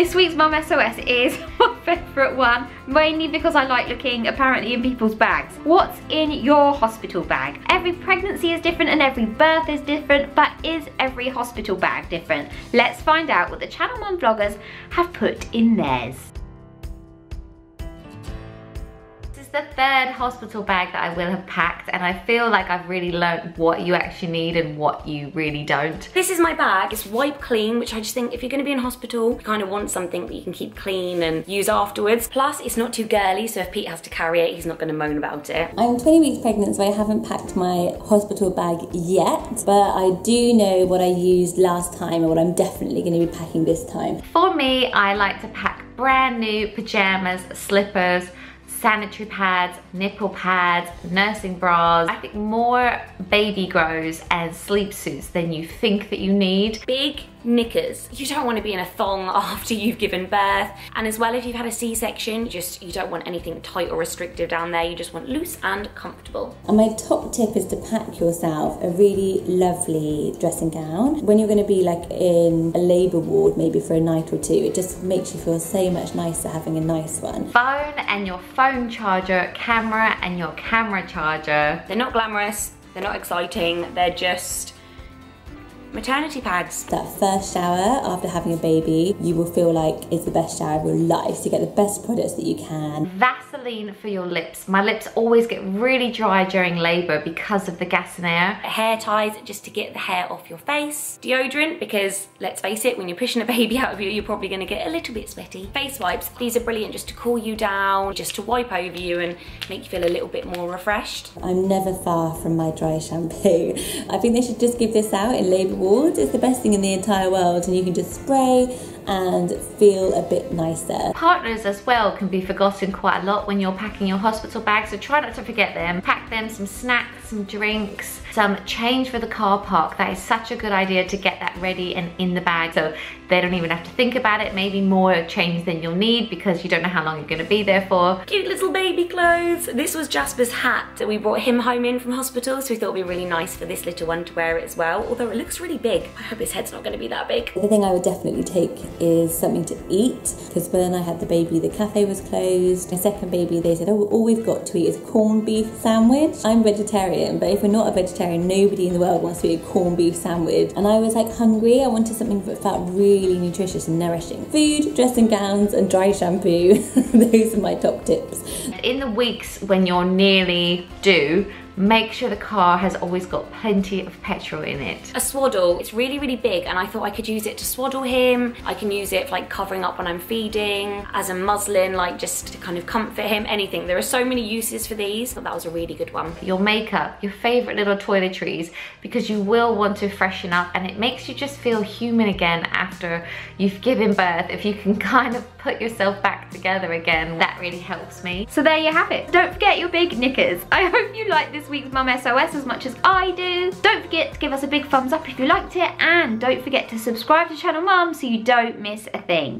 This week's Mum SOS is my favourite one, mainly because I like looking apparently in people's bags. What's in your hospital bag? Every pregnancy is different and every birth is different, but is every hospital bag different? Let's find out what the Channel Mum vloggers have put in theirs. The third hospital bag that I will have packed and I feel like I've really learned what you actually need and what you really don't. This is my bag. It's wipe clean, which I just think if you're gonna be in hospital, you kind of want something that you can keep clean and use afterwards. Plus, it's not too girly, so if Pete has to carry it, he's not gonna moan about it. I'm 20 weeks pregnant, so I haven't packed my hospital bag yet, but I do know what I used last time and what I'm definitely gonna be packing this time. For me, I like to pack brand new pajamas, slippers, sanitary pads, nipple pads, nursing bras. I think more baby grows and sleep suits than you think that you need. Big knickers. You don't want to be in a thong after you've given birth. And as well, if you've had a C-section, you just you don't want anything tight or restrictive down there. You just want loose and comfortable. And my top tip is to pack yourself a really lovely dressing gown. When you're going to be like in a labour ward, maybe for a night or two, it just makes you feel so much nicer having a nice one. Phone and your phone charger, camera and your camera charger. They're not glamorous, they're not exciting, they're just maternity pads. That first shower after having a baby, you will feel like it's the best shower of your life. So you get the best products that you can. Vaseline for your lips. My lips always get really dry during labour because of the gas and air. Hair ties just to get the hair off your face. Deodorant because let's face it, when you're pushing a baby out of you, you're probably gonna get a little bit sweaty. Face wipes, these are brilliant just to cool you down, just to wipe over you and make you feel a little bit more refreshed. I'm never far from my dry shampoo. I think they should just give this out in labour wards. It's the best thing in the entire world and you can just spray and feel a bit nicer. Partners as well can be forgotten quite a lot when you're packing your hospital bag, so try not to forget them. Pack them some snacks, some drinks, some change for the car park. That is such a good idea to get that ready and in the bag so they don't even have to think about it. Maybe more change than you'll need because you don't know how long you're gonna be there for. Cute little baby clothes. This was Jasper's hat. That we brought him home in from hospital, so we thought it'd be really nice for this little one to wear it as well, although it looks really big. I hope his head's not gonna be that big. The thing I would definitely take is something to eat because when I had the baby, the cafe was closed. My second baby, they said, oh, all we've got to eat is a corned beef sandwich. I'm vegetarian, but if we're not a vegetarian, nobody in the world wants to eat a corned beef sandwich. And I was like hungry. I wanted something that felt really nutritious and nourishing. Food, dressing gowns, and dry shampoo. Those are my top tips. In the weeks when you're nearly due, make sure the car has always got plenty of petrol in it. A swaddle, it's really, really big and I thought I could use it to swaddle him. I can use it for like covering up when I'm feeding, as a muslin, like just to kind of comfort him, anything. There are so many uses for these, that was a really good one. Your makeup, your favorite little toiletries, because you will want to freshen up and it makes you just feel human again after you've given birth. If you can kind of put yourself back together again, that really helps me. So there you have it. Don't forget your big knickers. I hope you like this week's Mum SOS as much as I do. Don't forget to give us a big thumbs up if you liked it and don't forget to subscribe to Channel Mum so you don't miss a thing.